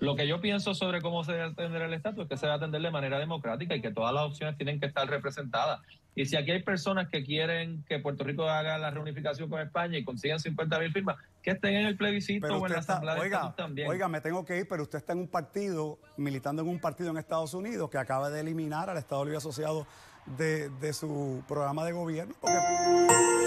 Lo que yo pienso sobre cómo se debe atender el estatus es que se debe atender de manera democrática y que todas las opciones tienen que estar representadas. Y si aquí hay personas que quieren que Puerto Rico haga la reunificación con España y consigan 50 mil firmas, que estén en el plebiscito o en la Asamblea de oiga, también. Oiga, me tengo que ir, pero usted está en un partido, militando en un partido en Estados Unidos que acaba de eliminar al Estado Libre Asociado de, de su programa de gobierno. Porque...